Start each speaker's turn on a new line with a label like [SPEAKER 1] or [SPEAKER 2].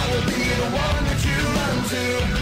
[SPEAKER 1] I will be the one that you run to.